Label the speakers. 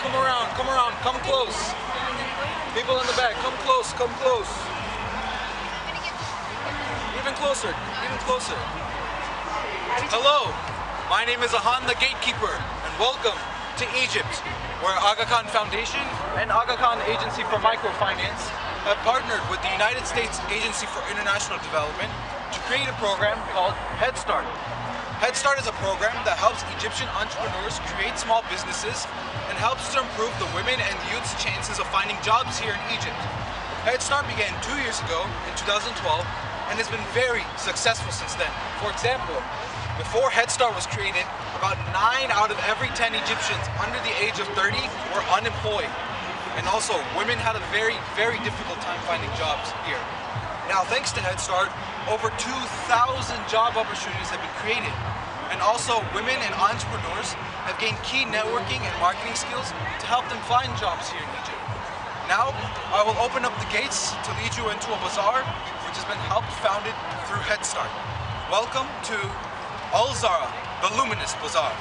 Speaker 1: come around, come around, come close. People in the back, come close, come close. Even closer, even closer. Hello, my name is Ahan the Gatekeeper, welcome to Egypt, where Aga Khan Foundation and Aga Khan Agency for Microfinance have partnered with the United States Agency for International Development to create a program called Head Start. Head Start is a program that helps Egyptian entrepreneurs create small businesses and helps to improve the women and youth's chances of finding jobs here in Egypt. Head Start began two years ago in 2012 and has been very successful since then. For example, before Head Start was created, about 9 out of every 10 Egyptians under the age of 30 were unemployed. And also, women had a very, very difficult time finding jobs here. Now, thanks to Head Start, over 2,000 job opportunities have been created. And also, women and entrepreneurs have gained key networking and marketing skills to help them find jobs here in Egypt. Now, I will open up the gates to lead you into a bazaar, which has been helped founded through Head Start. Welcome to all Zara, the luminous bazaar.